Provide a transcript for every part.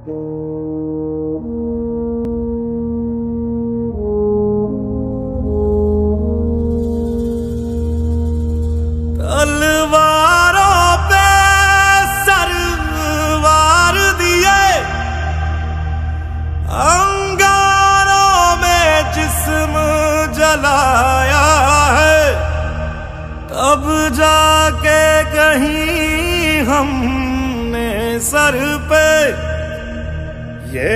तलवारों पे सरवार दिए। अंगारों में जिस्म जलाया है। तब जाके कहीं हमने सर पे ये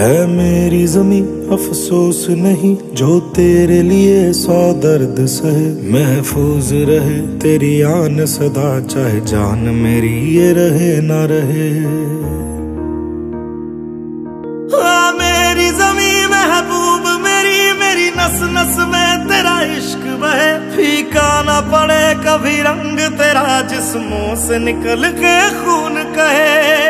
है मेरी जमी अफसोस नहीं, जो तेरे लिए सौ दर्द सहे। महफूज रहे, तेरी आन सदा, चाहे जान मेरी ये रहे ना रहे। नस नस में तेरा इश्क बहे। फीका ना पड़े कभी रंग तेरा, जिस्मों से निकल के खून कहे।